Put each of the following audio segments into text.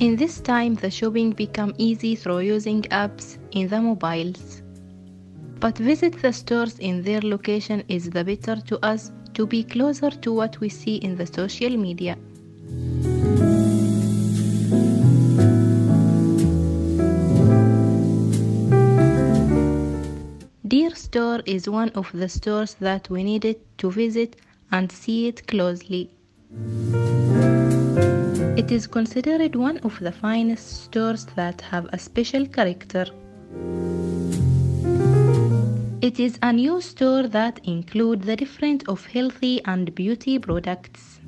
In this time, the shopping become easy through using apps in the mobiles. But visit the stores in their location is the better to us to be closer to what we see in the social media. Deer Store is one of the stores that we needed to visit and see it closely. It is considered one of the finest stores that have a special character. It is a new store that include the different of healthy and beauty products.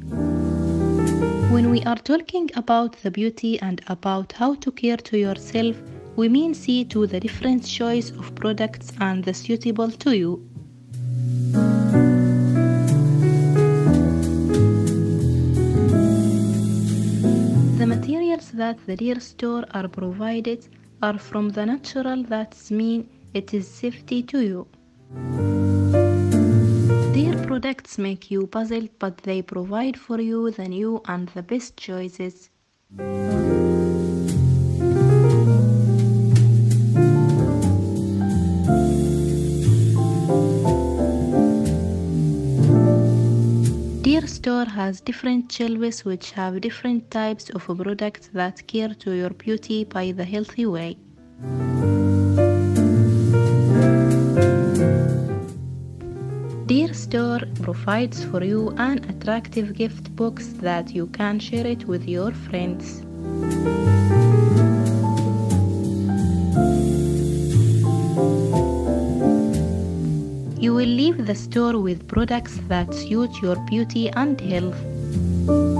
When we are talking about the beauty and about how to care to yourself, we mean see to the different choice of products and the suitable to you. Materials that the Deer store are provided are from the natural that mean it is safety to you. Their products make you puzzled but they provide for you the new and the best choices. Store has different shelves which have different types of products that care to your beauty by the healthy way. Deer Store provides for you an attractive gift box that you can share it with your friends. Will leave the store with products that suit your beauty and health.